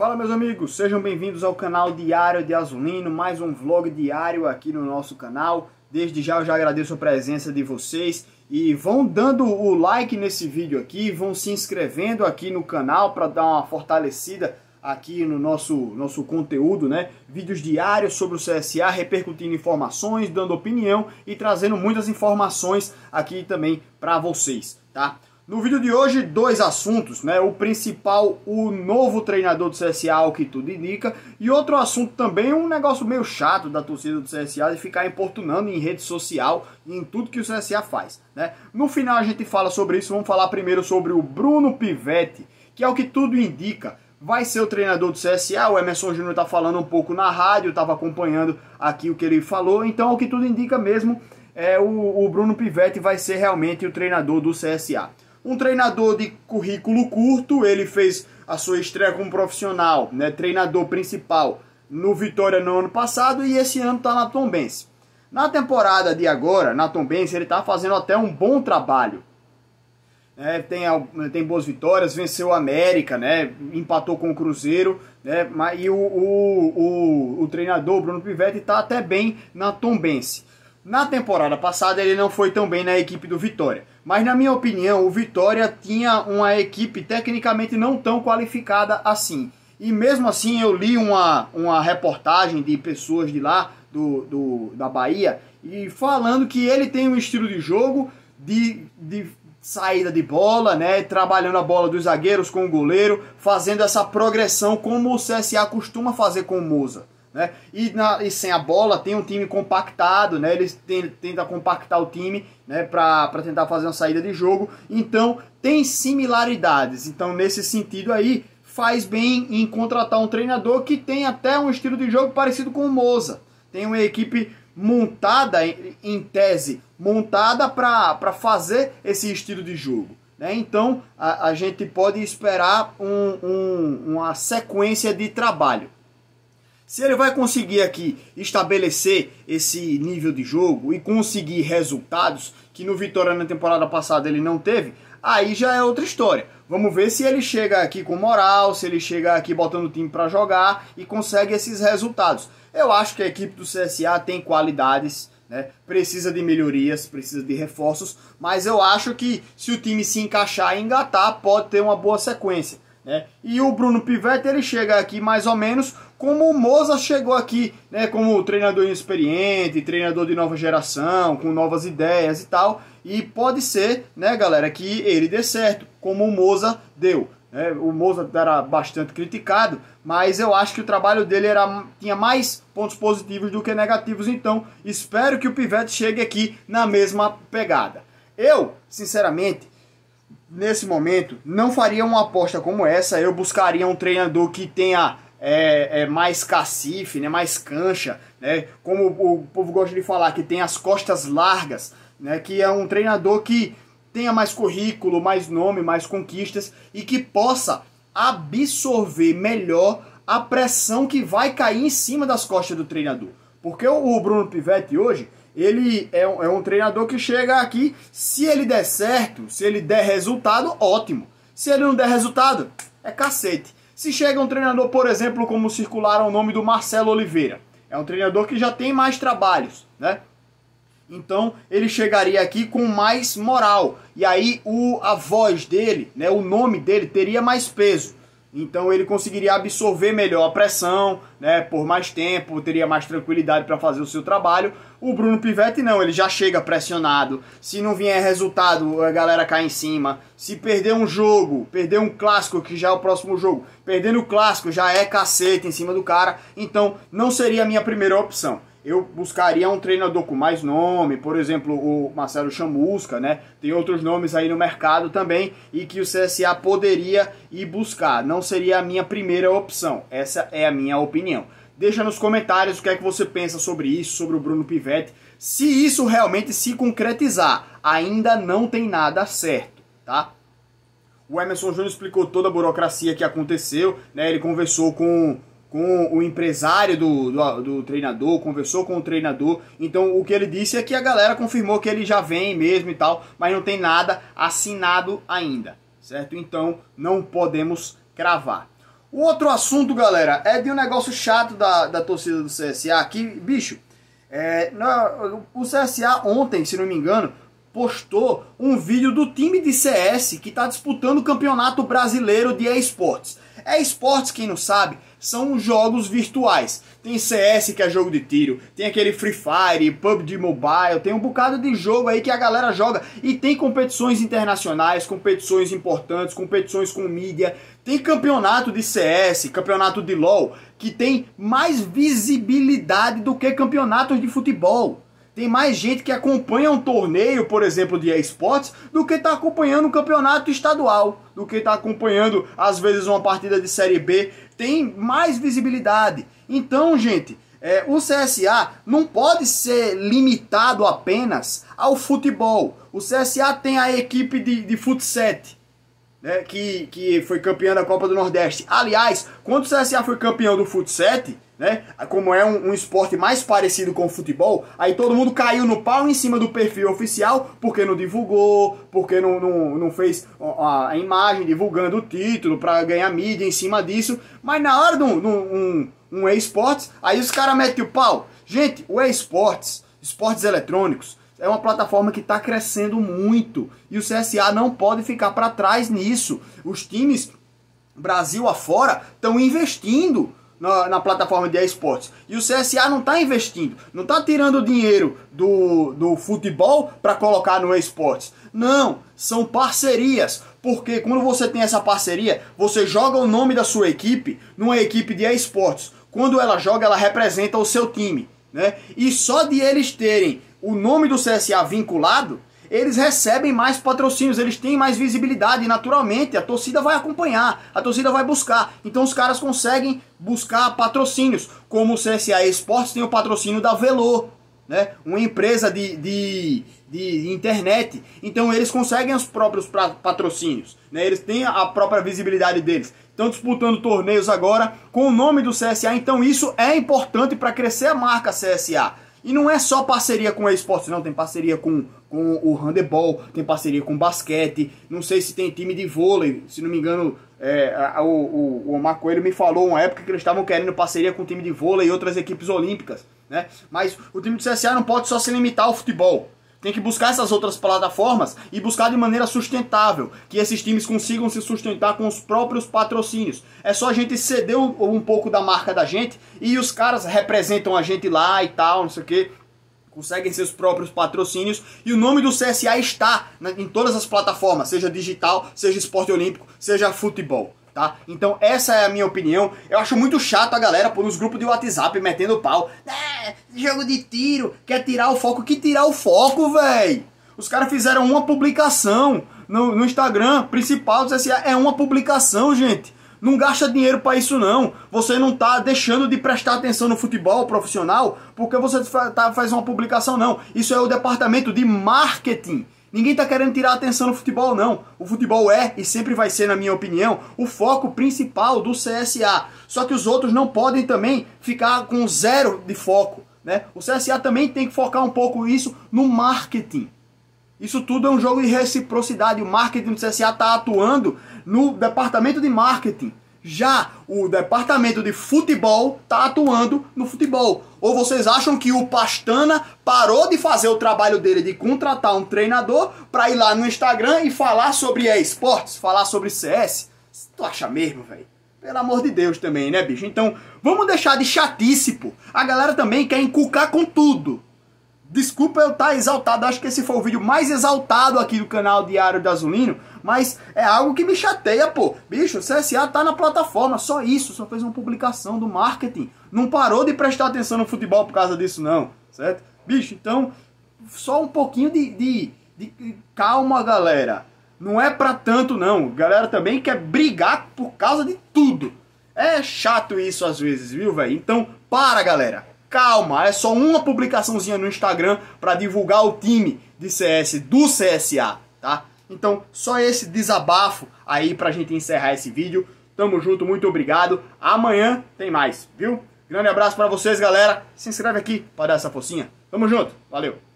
Fala meus amigos, sejam bem-vindos ao canal Diário de Azulino, mais um vlog diário aqui no nosso canal. Desde já eu já agradeço a presença de vocês e vão dando o like nesse vídeo aqui, vão se inscrevendo aqui no canal para dar uma fortalecida aqui no nosso, nosso conteúdo, né? Vídeos diários sobre o CSA, repercutindo informações, dando opinião e trazendo muitas informações aqui também para vocês, tá? No vídeo de hoje, dois assuntos, né? O principal, o novo treinador do CSA, o que tudo indica, e outro assunto também, um negócio meio chato da torcida do CSA de ficar importunando em rede social e em tudo que o CSA faz, né? No final a gente fala sobre isso, vamos falar primeiro sobre o Bruno Pivetti, que é o que tudo indica vai ser o treinador do CSA. O Emerson Júnior está falando um pouco na rádio, estava acompanhando aqui o que ele falou. Então, o que tudo indica mesmo é o, o Bruno Pivetti vai ser realmente o treinador do CSA. Um treinador de currículo curto, ele fez a sua estreia como profissional, né, treinador principal no Vitória no ano passado e esse ano está na Tombense. Na temporada de agora, na Tombense, ele está fazendo até um bom trabalho. É, tem, tem boas vitórias, venceu o América, né, empatou com o Cruzeiro, né, e o, o, o, o treinador Bruno Pivetti está até bem na Tombense. Na temporada passada ele não foi tão bem na equipe do Vitória. Mas na minha opinião, o Vitória tinha uma equipe tecnicamente não tão qualificada assim. E mesmo assim eu li uma, uma reportagem de pessoas de lá, do, do, da Bahia, e falando que ele tem um estilo de jogo de, de saída de bola, né, trabalhando a bola dos zagueiros com o goleiro, fazendo essa progressão como o CSA costuma fazer com o Moza. Né? E, na, e, sem a bola tem um time compactado, né? Eles tentam compactar o time né? para tentar fazer uma saída de jogo. Então tem similaridades. Então, nesse sentido aí, faz bem em contratar um treinador que tem até um estilo de jogo parecido com o Moza. Tem uma equipe montada, em tese, montada para fazer esse estilo de jogo. Né? Então a, a gente pode esperar um, um, uma sequência de trabalho. Se ele vai conseguir aqui estabelecer esse nível de jogo e conseguir resultados que no Vitória na temporada passada ele não teve, aí já é outra história. Vamos ver se ele chega aqui com moral, se ele chega aqui botando o time para jogar e consegue esses resultados. Eu acho que a equipe do CSA tem qualidades, né? precisa de melhorias, precisa de reforços, mas eu acho que se o time se encaixar e engatar, pode ter uma boa sequência. Né? E o Bruno Pivetti ele chega aqui mais ou menos como o Moza chegou aqui, né, como treinador inexperiente, treinador de nova geração, com novas ideias e tal. E pode ser, né, galera, que ele dê certo, como o Moza deu. Né? O Moza era bastante criticado, mas eu acho que o trabalho dele era, tinha mais pontos positivos do que negativos. Então, espero que o Pivete chegue aqui na mesma pegada. Eu, sinceramente, nesse momento, não faria uma aposta como essa. Eu buscaria um treinador que tenha é, é, mais cacife, né, mais cancha, né, como o povo gosta de falar, que tem as costas largas, né, que é um treinador que tenha mais currículo, mais nome, mais conquistas e que possa absorver melhor a pressão que vai cair em cima das costas do treinador. Porque o Bruno Pivetti hoje, ele é um, é um treinador que chega aqui, se ele der certo, se ele der resultado, ótimo. Se ele não der resultado, é cacete. Se chega um treinador, por exemplo, como circularam o nome do Marcelo Oliveira, é um treinador que já tem mais trabalhos, né? Então ele chegaria aqui com mais moral. E aí o, a voz dele, né, o nome dele teria mais peso. Então ele conseguiria absorver melhor a pressão, né, por mais tempo, teria mais tranquilidade para fazer o seu trabalho. O Bruno Pivetti não, ele já chega pressionado. Se não vier resultado, a galera cai em cima. Se perder um jogo, perder um clássico, que já é o próximo jogo, perdendo o clássico já é cacete em cima do cara. Então não seria a minha primeira opção eu buscaria um treinador com mais nome, por exemplo, o Marcelo Chamusca, né? Tem outros nomes aí no mercado também e que o CSA poderia ir buscar. Não seria a minha primeira opção. Essa é a minha opinião. Deixa nos comentários o que é que você pensa sobre isso, sobre o Bruno Pivetti. Se isso realmente se concretizar, ainda não tem nada certo, tá? O Emerson Júnior explicou toda a burocracia que aconteceu, né? Ele conversou com com o empresário do, do, do, treinador, conversou com o treinador. Então o que ele disse é que a galera confirmou que ele já vem mesmo e tal, mas não tem nada assinado ainda, certo? Então não podemos cravar. O outro assunto, galera, é de um negócio chato da, da torcida do CSA, que, bicho, é, no, o CSA ontem, se não me engano, postou um vídeo do time de CS que está disputando o Campeonato Brasileiro de eSports. Esportes, quem não sabe, são jogos virtuais. Tem CS, que é jogo de tiro, tem aquele Free Fire, PUBG Mobile, tem um bocado de jogo aí que a galera joga. E tem competições internacionais, competições importantes, competições com mídia. Tem campeonato de CS, campeonato de LoL, que tem mais visibilidade do que campeonatos de futebol. Tem mais gente que acompanha um torneio, por exemplo, de esportes, do que está acompanhando um campeonato estadual, do que está acompanhando, às vezes, uma partida de Série B. Tem mais visibilidade. Então, gente, é, o CSA não pode ser limitado apenas ao futebol. O CSA tem a equipe de, de futsal, né, que, que foi campeã da Copa do Nordeste. Aliás, quando o CSA foi campeão do futsal, né? Como é um, um, esporte mais parecido com o futebol, aí todo mundo caiu no pau em cima do perfil oficial porque não divulgou, porque não, não, não fez a imagem divulgando o título para ganhar mídia em cima disso. Mas na hora de um, um, um aí os caras metem o pau. Gente, o esportes, esportes eletrônicos, é uma plataforma que está crescendo muito e o CSA não pode ficar para trás nisso. Os times Brasil afora estão investindo na, na plataforma de esportes. E o CSA não está investindo, não está tirando dinheiro do, do futebol para colocar no esportes. Não, são parcerias. Porque quando você tem essa parceria, você joga o nome da sua equipe numa equipe de esportes. Quando ela joga, ela representa o seu time. Né? E só de eles terem o nome do CSA vinculado, eles recebem mais patrocínios, eles têm mais visibilidade naturalmente a torcida vai acompanhar, a torcida vai buscar. Então os caras conseguem buscar patrocínios, como o CSA Esportes tem o patrocínio da Velô, né? uma empresa de, de, de internet. Então eles conseguem os próprios patrocínios, né? eles têm a própria visibilidade deles. Estão disputando torneios agora com o nome do CSA, então isso é importante para crescer a marca CSA. E não é só parceria com esportes, não. Tem parceria com, com o handebol, tem parceria com basquete. Não sei se tem time de vôlei. Se não me engano, é, a, o, o, o Omar Coelho me falou uma época que eles estavam querendo parceria com o time de vôlei e outras equipes olímpicas. Né? Mas o time do CSA não pode só se limitar ao futebol. Tem que buscar essas outras plataformas e buscar de maneira sustentável, que esses times consigam se sustentar com os próprios patrocínios. É só a gente ceder um, um pouco da marca da gente e os caras representam a gente lá e tal, não sei o que conseguem seus próprios patrocínios e o nome do CSA está em todas as plataformas, seja digital, seja esporte olímpico, seja futebol tá? Então essa é a minha opinião. Eu acho muito chato a galera por nos grupos de WhatsApp metendo pau. É, jogo de tiro, quer tirar o foco. Que tirar o foco, véi? Os caras fizeram uma publicação no, no Instagram principal do CSA. É uma publicação, gente. Não gasta dinheiro para isso não. Você não tá deixando de prestar atenção no futebol profissional porque você tá, faz uma publicação não. Isso é o departamento de marketing Ninguém está querendo tirar a atenção no futebol, não. O futebol é e sempre vai ser, na minha opinião, o foco principal do CSA. Só que os outros não podem também ficar com zero de foco. Né? O CSA também tem que focar um pouco isso no marketing. Isso tudo é um jogo de reciprocidade. O marketing do CSA está atuando no departamento de marketing. Já o departamento de futebol está atuando no futebol. Ou vocês acham que o Pastana parou de fazer o trabalho dele de contratar um treinador para ir lá no Instagram e falar sobre esportes, falar sobre CS? Tu acha mesmo, velho? Pelo amor de Deus também, né, bicho? Então, vamos deixar de chatice, pô. A galera também quer encucar com tudo. Desculpa eu estar tá exaltado, acho que esse foi o vídeo mais exaltado aqui do canal Diário de Azulino, mas é algo que me chateia, pô. Bicho, o CSA tá na plataforma, só isso, só fez uma publicação do marketing. Não parou de prestar atenção no futebol por causa disso, não, certo? Bicho, então, só um pouquinho de, de, de calma, galera. Não é pra tanto, não. Galera também quer brigar por causa de tudo. É chato isso às vezes, viu, velho? Então, para, galera. Calma, é só uma publicaçãozinha no Instagram para divulgar o time de CS do CSA, tá? Então, só esse desabafo aí pra gente encerrar esse vídeo. Tamo junto, muito obrigado. Amanhã tem mais, viu? Grande abraço para vocês, galera. Se inscreve aqui para dar essa focinha. Tamo junto, valeu!